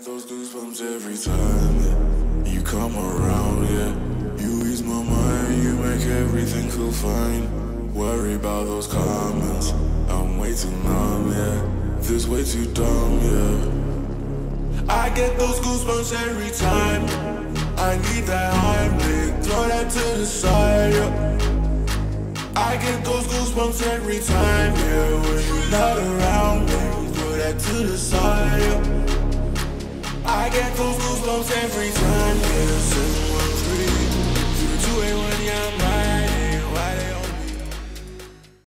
get those goosebumps every time you come around, yeah. You ease my mind, you make everything feel fine. Worry about those comments, I'm way too numb, yeah. This way too dumb, yeah. I get those goosebumps every time. I need that Heimlich, throw that to the side, yeah. I get those goosebumps every time, yeah. When you're not around me, throw that to the side, yeah. I get those goosebumps every time, yeah.